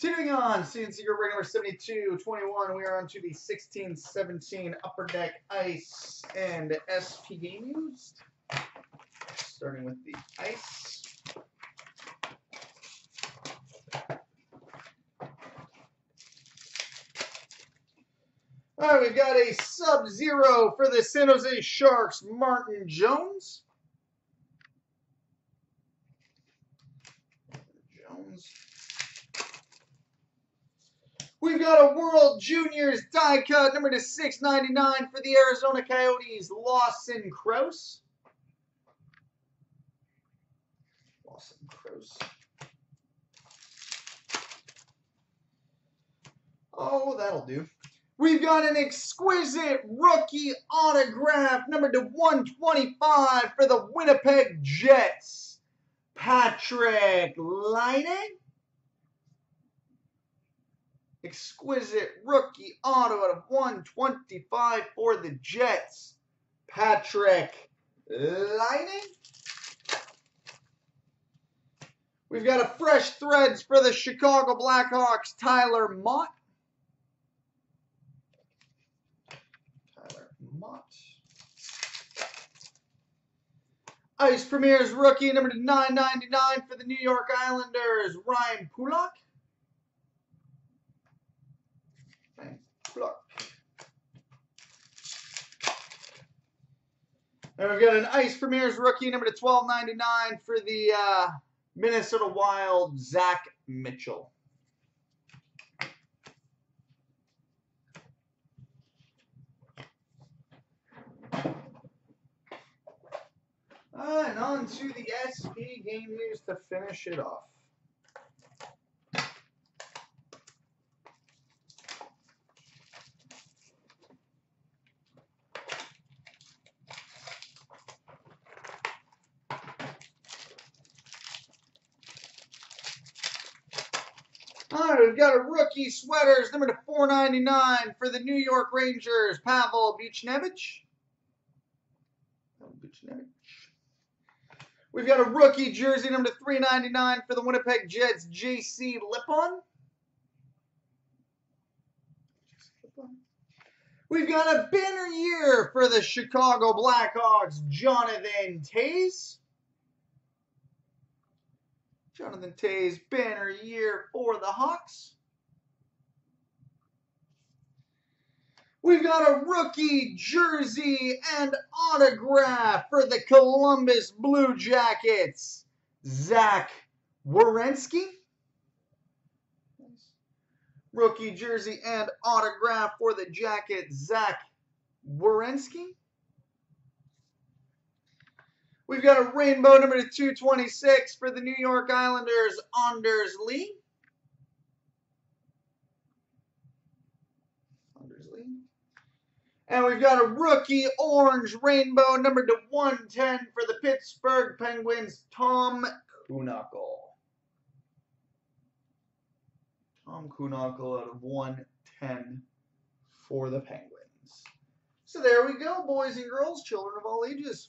Continuing on, CNC break number 72, 21, we are on to the 16, 17 Upper Deck Ice and SP Game Used. Starting with the Ice. All right, we've got a Sub-Zero for the San Jose Sharks, Martin Jones. Jones. Got a World Juniors die cut, number to 699 for the Arizona Coyotes, Lawson Crouse. Lawson Crouse. Oh, that'll do. We've got an exquisite rookie autograph, number to 125 for the Winnipeg Jets, Patrick Laine. Exquisite rookie auto out of 125 for the Jets, Patrick Laine. We've got a fresh threads for the Chicago Blackhawks, Tyler Motte. Tyler Motte. Ice Premier's rookie number to 999 for the New York Islanders, Ryan Pulock. And we've got an Ice Premier's rookie number to 1299 for the uh, Minnesota Wild, Zack Mitchell. Uh, and on to the SP Game Used to finish it off. All right, we've got a rookie sweaters, number to 499 for the New York Rangers, Pavel Buchnevich. We've got a rookie jersey, number to 399 for the Winnipeg Jets, J.C. Lipon. We've got a banner year for the Chicago Blackhawks, Jonathan Toews. Jonathan Toews banner year for the Hawks. We've got a rookie jersey and autograph for the Columbus Blue Jackets, Zach Werenski. Rookie jersey and autograph for the Jackets, Zach Werenski. We've got a rainbow number to 226 for the New York Islanders, Anders Lee. Anders Lee. And we've got a rookie orange rainbow number to 110 for the Pittsburgh Penguins, Tom Kuhnhackl. Tom Kuhnhackl out of 110 for the Penguins. So there we go, boys and girls, children of all ages.